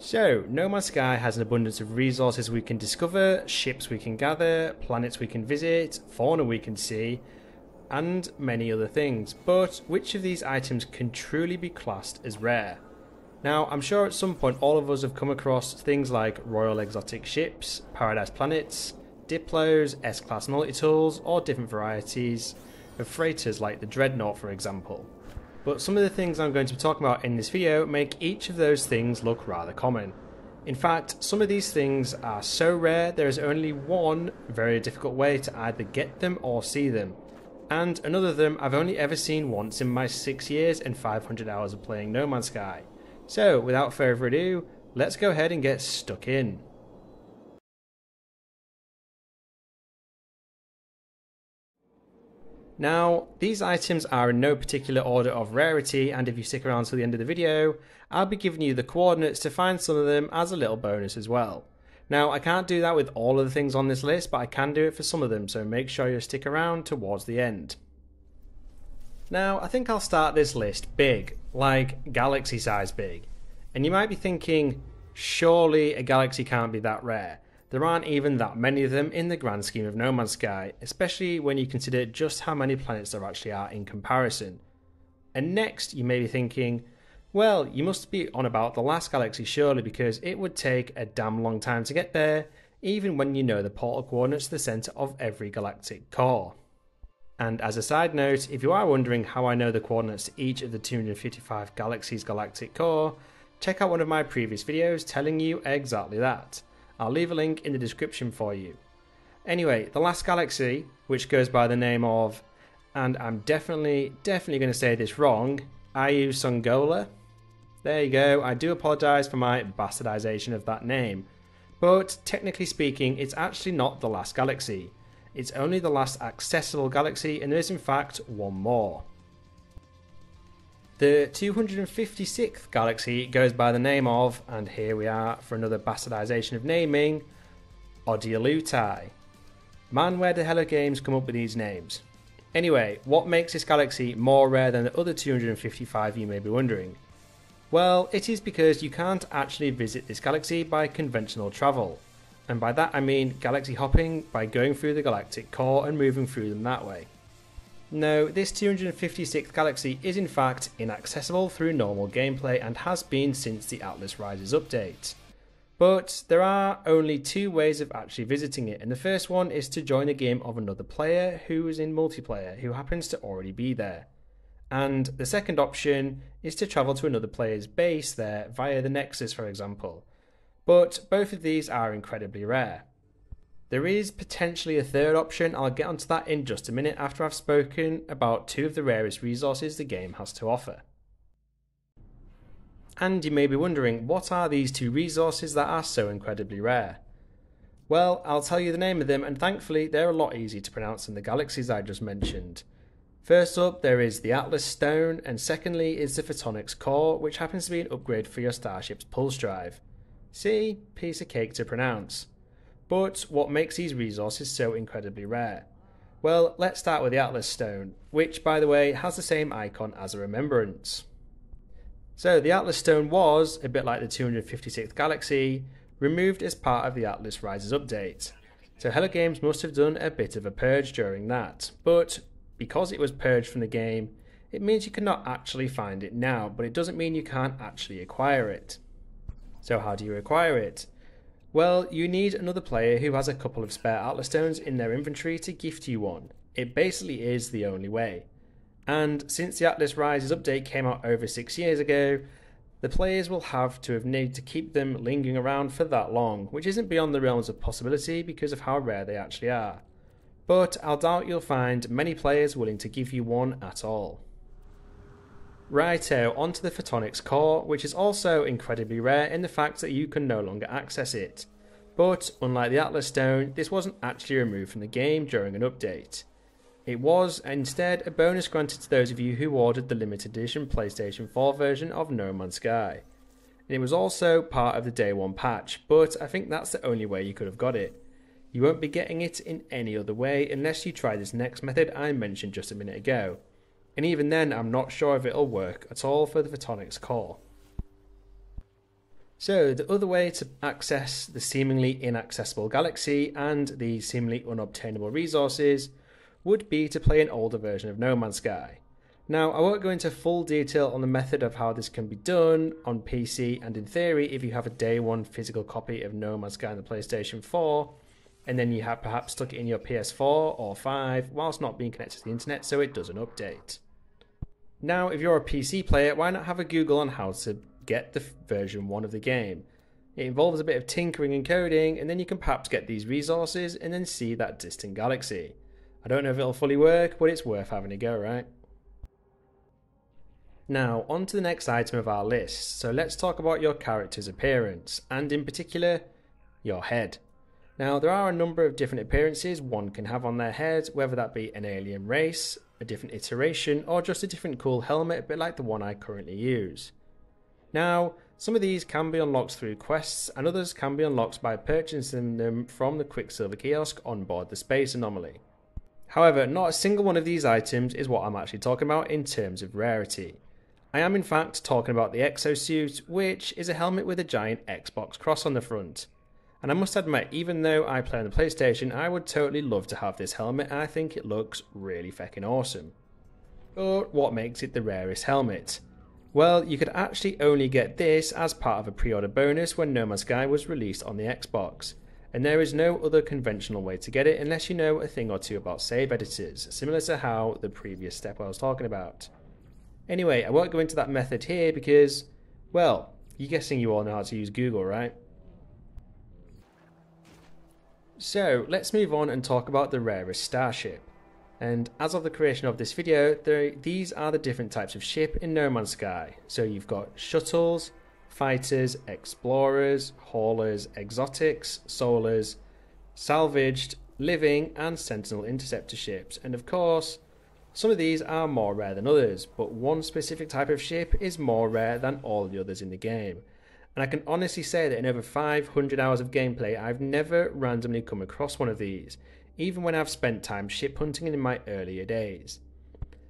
So, No Man's Sky has an abundance of resources we can discover, ships we can gather, planets we can visit, fauna we can see, and many other things. But which of these items can truly be classed as rare? Now, I'm sure at some point all of us have come across things like Royal Exotic Ships, Paradise Planets, Diplos, S Class multi tools, or different varieties of freighters like the Dreadnought, for example but some of the things I'm going to be talking about in this video make each of those things look rather common. In fact, some of these things are so rare there is only one very difficult way to either get them or see them. And another of them I've only ever seen once in my 6 years and 500 hours of playing No Man's Sky. So, without further ado, let's go ahead and get stuck in. Now, these items are in no particular order of rarity, and if you stick around till the end of the video, I'll be giving you the coordinates to find some of them as a little bonus as well. Now, I can't do that with all of the things on this list, but I can do it for some of them, so make sure you stick around towards the end. Now, I think I'll start this list big, like galaxy size big. And you might be thinking, surely a galaxy can't be that rare. There aren't even that many of them in the grand scheme of No Man's Sky, especially when you consider just how many planets there actually are in comparison. And next, you may be thinking, well, you must be on about the last galaxy surely because it would take a damn long time to get there, even when you know the portal coordinates to the centre of every galactic core. And as a side note, if you are wondering how I know the coordinates to each of the 255 galaxies galactic core, check out one of my previous videos telling you exactly that. I'll leave a link in the description for you. Anyway, the last galaxy, which goes by the name of, and I'm definitely, definitely going to say this wrong, Ayu Songola. There you go, I do apologise for my bastardisation of that name. But technically speaking, it's actually not the last galaxy. It's only the last accessible galaxy, and there is in fact one more. The 256th galaxy goes by the name of, and here we are for another bastardization of naming, Odialutai. Man, where the hell are games come up with these names? Anyway, what makes this galaxy more rare than the other 255 you may be wondering? Well, it is because you can't actually visit this galaxy by conventional travel. And by that I mean galaxy hopping by going through the galactic core and moving through them that way. No, this 256th galaxy is in fact inaccessible through normal gameplay and has been since the Atlas Rises update. But there are only two ways of actually visiting it, and the first one is to join a game of another player who is in multiplayer who happens to already be there. And the second option is to travel to another player's base there via the Nexus, for example. But both of these are incredibly rare. There is potentially a third option, I'll get onto that in just a minute after I've spoken about two of the rarest resources the game has to offer. And you may be wondering, what are these two resources that are so incredibly rare? Well, I'll tell you the name of them, and thankfully they're a lot easier to pronounce than the galaxies I just mentioned. First up, there is the Atlas Stone, and secondly is the Photonix Core, which happens to be an upgrade for your starship's pulse drive. See, piece of cake to pronounce. But what makes these resources so incredibly rare? Well, let's start with the Atlas Stone, which, by the way, has the same icon as a remembrance. So, the Atlas Stone was, a bit like the 256th Galaxy, removed as part of the Atlas Rises update. So, Hello Games must have done a bit of a purge during that. But because it was purged from the game, it means you cannot actually find it now, but it doesn't mean you can't actually acquire it. So, how do you acquire it? Well, you need another player who has a couple of spare Atlas Stones in their inventory to gift you one. It basically is the only way. And since the Atlas Rises update came out over six years ago, the players will have to have needed to keep them lingering around for that long, which isn't beyond the realms of possibility because of how rare they actually are. But I'll doubt you'll find many players willing to give you one at all. Righto, onto the Photonix core, which is also incredibly rare in the fact that you can no longer access it. But, unlike the Atlas Stone, this wasn't actually removed from the game during an update. It was, instead, a bonus granted to those of you who ordered the limited edition PlayStation 4 version of No Man's Sky. And it was also part of the day one patch, but I think that's the only way you could have got it. You won't be getting it in any other way unless you try this next method I mentioned just a minute ago and even then I'm not sure if it'll work at all for the photonix core. So, the other way to access the seemingly inaccessible galaxy and the seemingly unobtainable resources would be to play an older version of No Man's Sky. Now, I won't go into full detail on the method of how this can be done on PC and in theory if you have a day one physical copy of No Man's Sky on the PlayStation 4 and then you have perhaps stuck it in your PS4 or 5 whilst not being connected to the internet so it doesn't update. Now, if you're a PC player, why not have a Google on how to get the version 1 of the game? It involves a bit of tinkering and coding, and then you can perhaps get these resources and then see that distant galaxy. I don't know if it'll fully work, but it's worth having a go, right? Now, on to the next item of our list. So let's talk about your character's appearance, and in particular, your head. Now, there are a number of different appearances one can have on their head, whether that be an alien race, a different iteration, or just a different cool helmet, a bit like the one I currently use. Now, some of these can be unlocked through quests, and others can be unlocked by purchasing them from the Quicksilver kiosk on board the Space Anomaly. However, not a single one of these items is what I'm actually talking about in terms of rarity. I am in fact talking about the exosuit, which is a helmet with a giant Xbox cross on the front. And I must admit, even though I play on the PlayStation, I would totally love to have this helmet, I think it looks really feckin' awesome. But what makes it the rarest helmet? Well, you could actually only get this as part of a pre order bonus when No Man's Sky was released on the Xbox, and there is no other conventional way to get it unless you know a thing or two about save editors, similar to how the previous step I was talking about. Anyway, I won't go into that method here because, well, you're guessing you all know how to use Google, right? So, let's move on and talk about the rarest starship. And as of the creation of this video, there, these are the different types of ship in No Man's Sky. So you've got shuttles, fighters, explorers, haulers, exotics, solars, salvaged, living, and sentinel interceptor ships. And of course, some of these are more rare than others, but one specific type of ship is more rare than all the others in the game. And I can honestly say that in over 500 hours of gameplay, I've never randomly come across one of these, even when I've spent time ship hunting in my earlier days.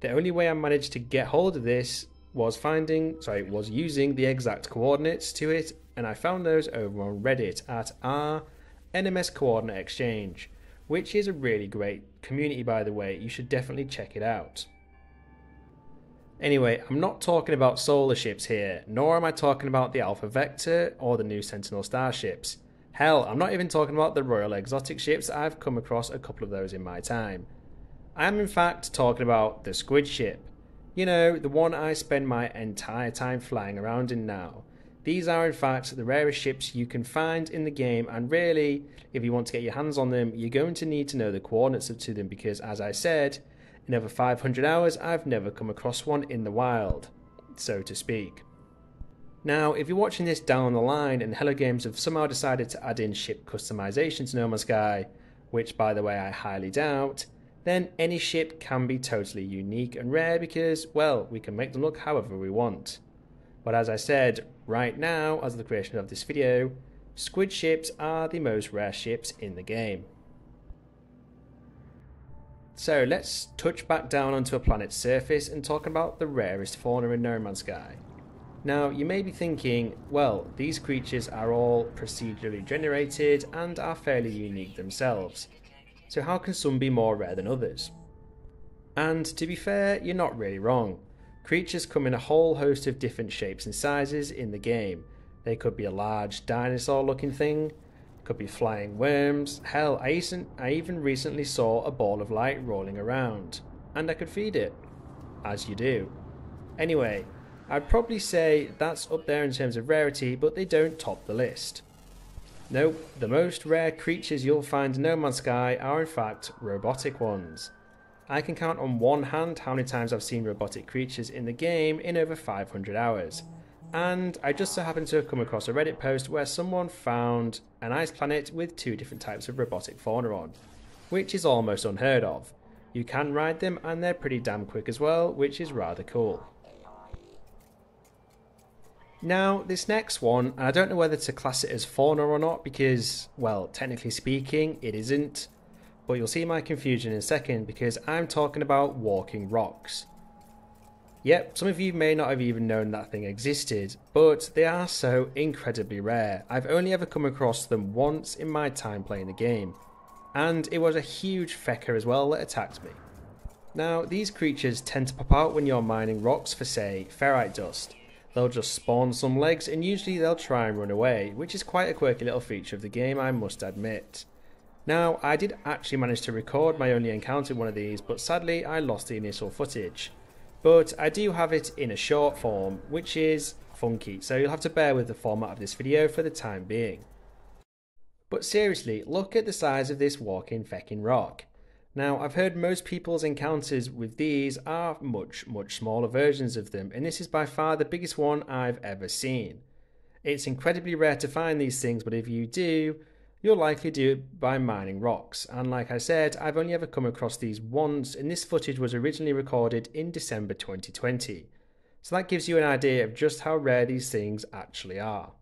The only way I managed to get hold of this was finding, sorry, was using the exact coordinates to it, and I found those over on Reddit at r NMS Coordinate Exchange which is a really great community, by the way. You should definitely check it out. Anyway, I'm not talking about solar ships here, nor am I talking about the Alpha Vector or the new Sentinel starships. Hell, I'm not even talking about the Royal Exotic ships, I've come across a couple of those in my time. I am in fact talking about the Squid ship. You know, the one I spend my entire time flying around in now. These are, in fact, the rarest ships you can find in the game, and really, if you want to get your hands on them, you're going to need to know the coordinates of to them because, as I said, in over 500 hours, I've never come across one in the wild, so to speak. Now, if you're watching this down the line and Hello Games have somehow decided to add in ship customization to No Man's Sky, which by the way I highly doubt, then any ship can be totally unique and rare because, well, we can make them look however we want. But as I said, right now, as of the creation of this video, squid ships are the most rare ships in the game. So let's touch back down onto a planet's surface and talk about the rarest fauna in No Man's Sky. Now, you may be thinking, well, these creatures are all procedurally generated and are fairly unique themselves, so how can some be more rare than others? And to be fair, you're not really wrong. Creatures come in a whole host of different shapes and sizes in the game. They could be a large dinosaur looking thing, could be flying worms. Hell, I even, I even recently saw a ball of light rolling around, and I could feed it. As you do. Anyway, I'd probably say that's up there in terms of rarity, but they don't top the list. No, the most rare creatures you'll find in No Man's Sky are in fact robotic ones. I can count on one hand how many times I've seen robotic creatures in the game in over 500 hours. And I just so happened to have come across a Reddit post where someone found an ice planet with two different types of robotic fauna on, which is almost unheard of. You can ride them and they're pretty damn quick as well, which is rather cool. Now, this next one, and I don't know whether to class it as fauna or not because, well, technically speaking, it isn't but you'll see my confusion in a second because I'm talking about walking rocks. Yep, some of you may not have even known that thing existed, but they are so incredibly rare. I've only ever come across them once in my time playing the game, and it was a huge fecker as well that attacked me. Now, these creatures tend to pop out when you're mining rocks for, say, ferrite dust. They'll just spawn some legs and usually they'll try and run away, which is quite a quirky little feature of the game, I must admit. Now, I did actually manage to record my only encounter with one of these, but sadly I lost the initial footage. But I do have it in a short form, which is funky, so you'll have to bear with the format of this video for the time being. But seriously, look at the size of this walking fecking rock. Now, I've heard most people's encounters with these are much, much smaller versions of them, and this is by far the biggest one I've ever seen. It's incredibly rare to find these things, but if you do, you'll likely do it by mining rocks. And like I said, I've only ever come across these once, and this footage was originally recorded in December 2020. So that gives you an idea of just how rare these things actually are.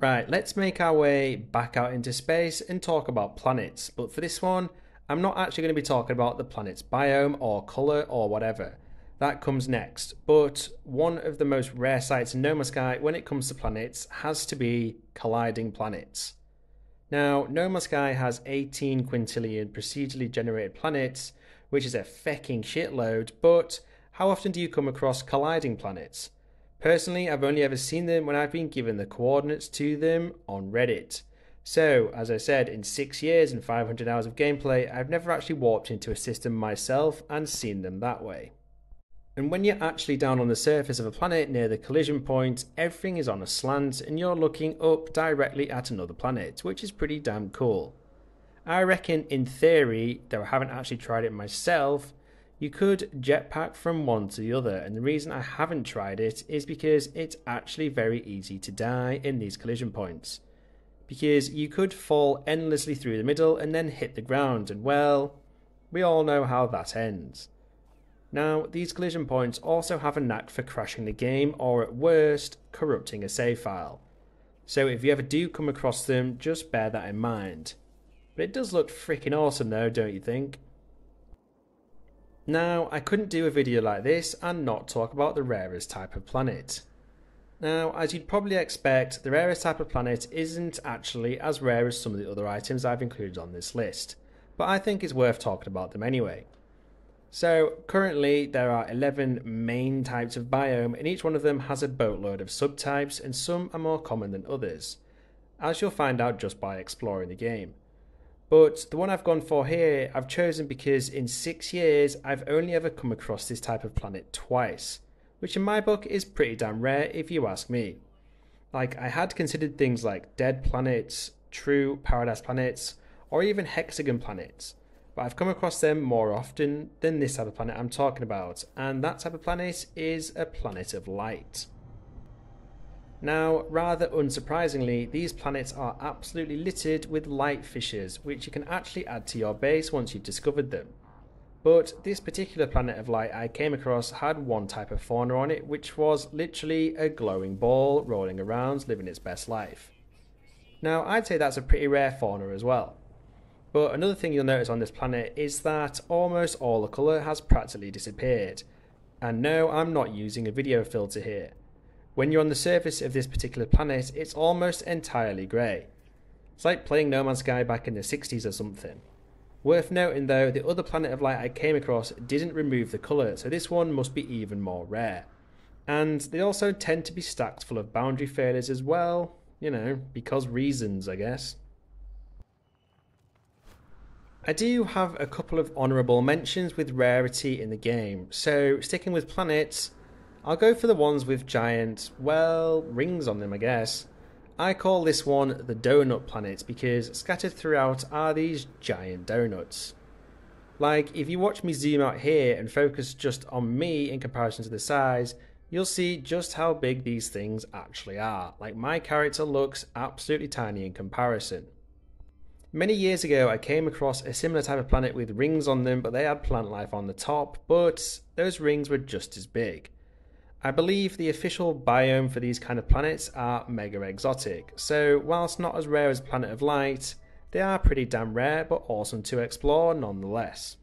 Right, let's make our way back out into space and talk about planets. But for this one, I'm not actually going to be talking about the planet's biome or colour or whatever. That comes next. But one of the most rare sights in No Man's Sky when it comes to planets has to be colliding planets. Now, No Man's Sky has 18 quintillion procedurally generated planets, which is a fecking shitload, but how often do you come across colliding planets? Personally, I've only ever seen them when I've been given the coordinates to them on Reddit. So, as I said, in 6 years and 500 hours of gameplay, I've never actually warped into a system myself and seen them that way. And when you're actually down on the surface of a planet near the collision point, everything is on a slant and you're looking up directly at another planet, which is pretty damn cool. I reckon, in theory, though I haven't actually tried it myself, you could jetpack from one to the other, and the reason I haven't tried it is because it's actually very easy to die in these collision points. Because you could fall endlessly through the middle and then hit the ground, and well, we all know how that ends. Now, these collision points also have a knack for crashing the game or at worst, corrupting a save file. So if you ever do come across them, just bear that in mind. But it does look freaking awesome though, don't you think? Now, I couldn't do a video like this and not talk about the rarest type of planet. Now, as you'd probably expect, the rarest type of planet isn't actually as rare as some of the other items I've included on this list, but I think it's worth talking about them anyway. So, currently there are 11 main types of biome, and each one of them has a boatload of subtypes, and some are more common than others, as you'll find out just by exploring the game. But the one I've gone for here, I've chosen because in six years, I've only ever come across this type of planet twice, which in my book is pretty damn rare if you ask me. Like, I had considered things like dead planets, true paradise planets, or even hexagon planets, but I've come across them more often than this type of planet I'm talking about, and that type of planet is a planet of light. Now, rather unsurprisingly, these planets are absolutely littered with light fissures, which you can actually add to your base once you've discovered them. But this particular planet of light I came across had one type of fauna on it, which was literally a glowing ball rolling around, living its best life. Now, I'd say that's a pretty rare fauna as well. But another thing you'll notice on this planet is that almost all the colour has practically disappeared. And no, I'm not using a video filter here. When you're on the surface of this particular planet, it's almost entirely grey. It's like playing No Man's Sky back in the 60s or something. Worth noting though, the other planet of light I came across didn't remove the colour, so this one must be even more rare. And they also tend to be stacked full of boundary failures as well, you know, because reasons, I guess. I do have a couple of honourable mentions with rarity in the game, so sticking with planets, I'll go for the ones with giant, well, rings on them, I guess. I call this one the donut planet because scattered throughout are these giant donuts. Like, if you watch me zoom out here and focus just on me in comparison to the size, you'll see just how big these things actually are. Like, my character looks absolutely tiny in comparison. Many years ago, I came across a similar type of planet with rings on them, but they had plant life on the top, but those rings were just as big. I believe the official biome for these kind of planets are mega exotic, so whilst not as rare as Planet of Light, they are pretty damn rare but awesome to explore nonetheless.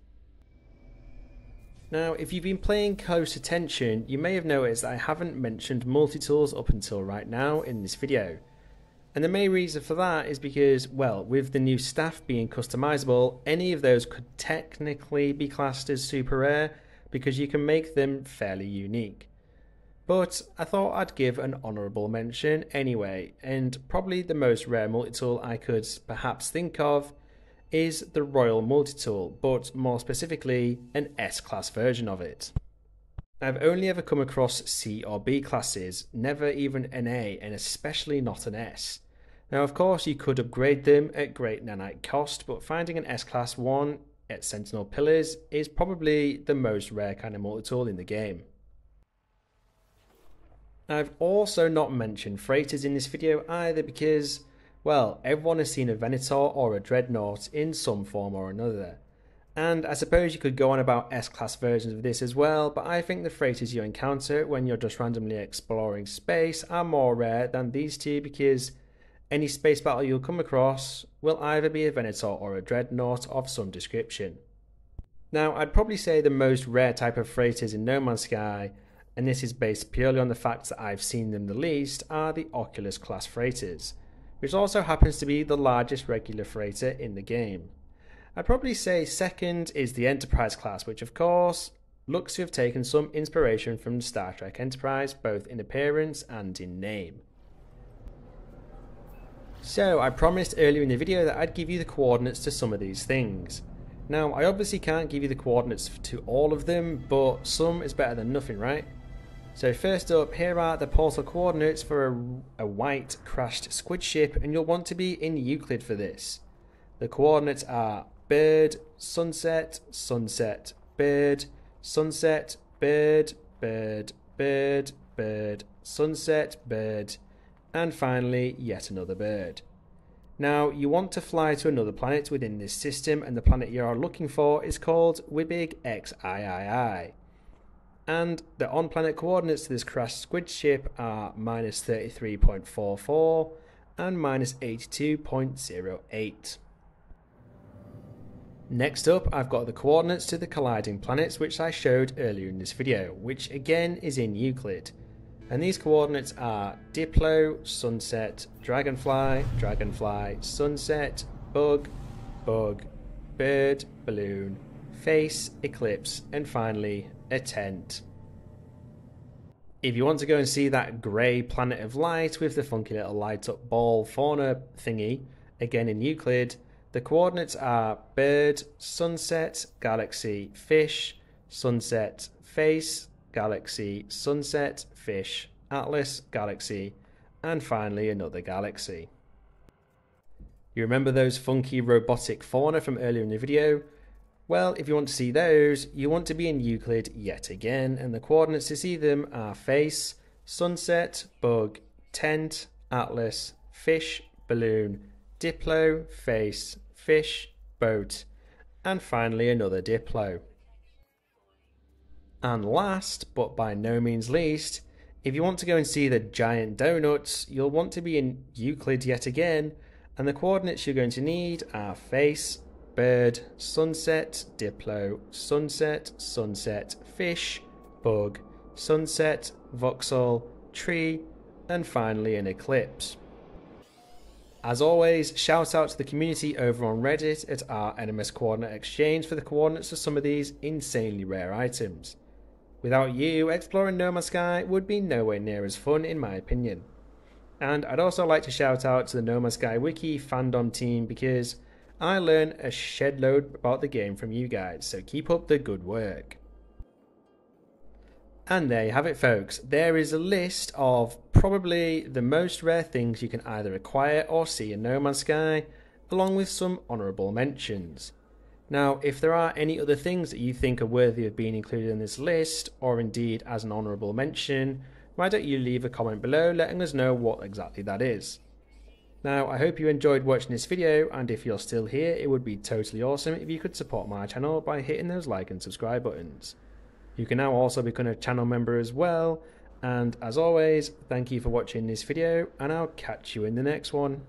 Now, if you've been playing close attention, you may have noticed that I haven't mentioned multi-tools up until right now in this video. And the main reason for that is because, well, with the new staff being customizable, any of those could technically be classed as super rare because you can make them fairly unique. But I thought I'd give an honourable mention anyway, and probably the most rare multi-tool I could perhaps think of is the Royal Multi-Tool, but more specifically, an S-Class version of it. I've only ever come across C or B classes, never even an A, and especially not an S. Now, of course, you could upgrade them at great nanite cost, but finding an S Class one at Sentinel Pillars is probably the most rare kind of multi tool in the game. I've also not mentioned freighters in this video either because, well, everyone has seen a Venator or a Dreadnought in some form or another. And I suppose you could go on about S-Class versions of this as well, but I think the freighters you encounter when you're just randomly exploring space are more rare than these two because any space battle you'll come across will either be a Venator or a Dreadnought of some description. Now, I'd probably say the most rare type of freighters in No Man's Sky, and this is based purely on the fact that I've seen them the least, are the Oculus class freighters, which also happens to be the largest regular freighter in the game. I'd probably say second is the Enterprise class, which of course looks to have taken some inspiration from Star Trek Enterprise, both in appearance and in name. So, I promised earlier in the video that I'd give you the coordinates to some of these things. Now, I obviously can't give you the coordinates to all of them, but some is better than nothing, right? So first up, here are the portal coordinates for a, a white crashed squid ship, and you'll want to be in Euclid for this. The coordinates are bird, sunset, sunset, bird, sunset, bird, bird, bird, bird, sunset, bird, and finally yet another bird. Now, you want to fly to another planet within this system, and the planet you are looking for is called Wibig XIII. And the on planet coordinates to this crashed squid ship are minus 33.44 and minus 82.08. Next up, I've got the coordinates to the colliding planets which I showed earlier in this video, which again is in Euclid. And these coordinates are Diplo, Sunset, Dragonfly, Dragonfly, Sunset, Bug, Bug, Bird, Balloon, Face, Eclipse, and finally, a tent. If you want to go and see that grey planet of light with the funky little light up ball fauna thingy, again in Euclid, the coordinates are bird, sunset, galaxy, fish, sunset, face, galaxy, sunset, fish, atlas, galaxy, and finally another galaxy. You remember those funky robotic fauna from earlier in the video? Well, if you want to see those, you want to be in Euclid yet again, and the coordinates to see them are face, sunset, bug, tent, atlas, fish, balloon, Diplo, face, fish, boat, and finally another Diplo. And last, but by no means least, if you want to go and see the giant donuts, you'll want to be in Euclid yet again, and the coordinates you're going to need are face, bird, sunset, Diplo, sunset, sunset, fish, bug, sunset, voxel, tree, and finally an eclipse. As always, shout out to the community over on Reddit at our NMS Coordinate Exchange for the coordinates of some of these insanely rare items. Without you, exploring No Man's Sky would be nowhere near as fun in my opinion. And I'd also like to shout out to the No Man's Sky Wiki fandom team because I learn a shed load about the game from you guys, so keep up the good work. And there you have it, folks. There is a list of probably the most rare things you can either acquire or see in No Man's Sky, along with some honourable mentions. Now, if there are any other things that you think are worthy of being included in this list, or indeed as an honourable mention, why don't you leave a comment below letting us know what exactly that is. Now, I hope you enjoyed watching this video, and if you're still here, it would be totally awesome if you could support my channel by hitting those like and subscribe buttons. You can now also become a channel member as well. And as always, thank you for watching this video and I'll catch you in the next one.